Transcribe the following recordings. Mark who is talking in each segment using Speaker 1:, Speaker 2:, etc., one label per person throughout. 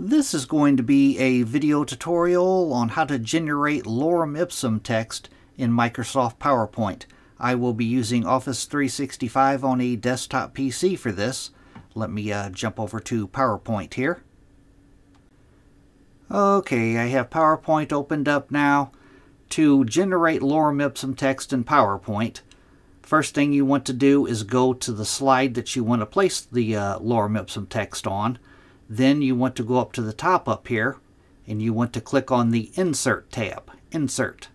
Speaker 1: This is going to be a video tutorial on how to generate lorem ipsum text in Microsoft PowerPoint. I will be using Office 365 on a desktop PC for this. Let me uh, jump over to PowerPoint here. Okay, I have PowerPoint opened up now. To generate lorem ipsum text in PowerPoint, first thing you want to do is go to the slide that you want to place the uh, lorem ipsum text on. Then you want to go up to the top up here and you want to click on the Insert tab. Insert.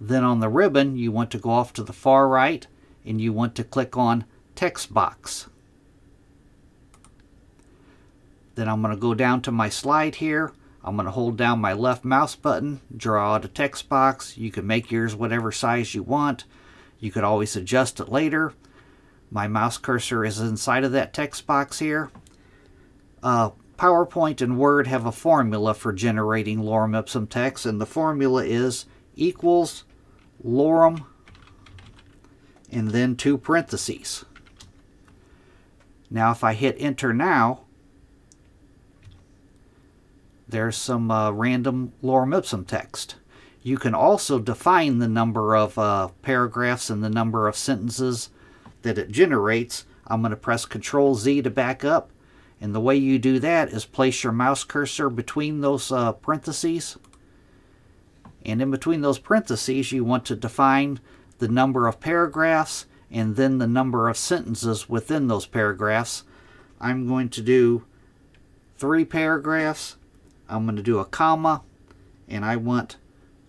Speaker 1: Then on the ribbon, you want to go off to the far right and you want to click on Text Box. Then I'm going to go down to my slide here. I'm going to hold down my left mouse button, draw out a text box. You can make yours whatever size you want. You could always adjust it later. My mouse cursor is inside of that text box here. Uh, PowerPoint and Word have a formula for generating lorem ipsum text, and the formula is equals lorem and then two parentheses. Now if I hit enter now, there's some uh, random lorem ipsum text. You can also define the number of uh, paragraphs and the number of sentences that it generates, I'm going to press Control Z to back up. And the way you do that is place your mouse cursor between those uh, parentheses. And in between those parentheses, you want to define the number of paragraphs and then the number of sentences within those paragraphs. I'm going to do three paragraphs. I'm going to do a comma, and I want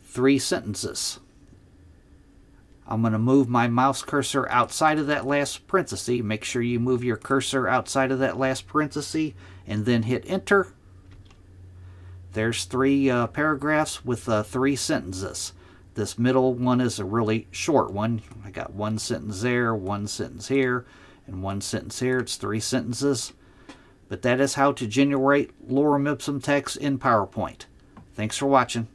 Speaker 1: three sentences. I'm going to move my mouse cursor outside of that last parenthesis. Make sure you move your cursor outside of that last parenthesis and then hit enter. There's three uh, paragraphs with uh, three sentences. This middle one is a really short one. I got one sentence there, one sentence here, and one sentence here. It's three sentences. But that is how to generate lorem ipsum text in PowerPoint. Thanks for watching.